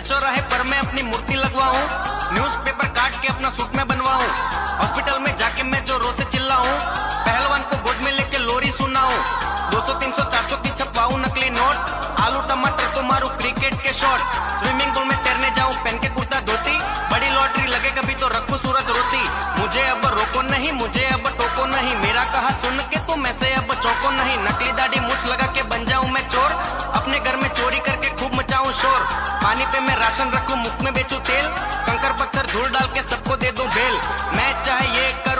हर चौराहे पर मैं अपनी मूर्ति लगवाऊं न्यूज़पेपर काट के अपना सूट में बनवाऊं हॉस्पिटल में जाके मैं जो रो से चिल्लाऊं, पहलवान को गोद में लेके लोरी सुनाऊं 200 300 400 की छपवाऊं नकली नोट, आलू, टमाटर को मारू क्रिकेट के शॉट स्विमिंग पूल में तैरने जाऊँ पहन के कुर्ता धोती, बड़ी लॉटरी लगे कभी तो रखू सूरत रोती, मुझे अब रोको नहीं, मुझे अब टोको नहीं, मेरा कहा सुन के तुम मैं से अब चौको नहीं, नकली दाढ़ी चोरी करके खूब मचाऊं शोर। पानी पे मैं राशन रखूँ, मुख में बेचूं तेल। कंकर पत्थर धूल डाल के सबको दे दूँ बेल। मैं चाहे ये करूँ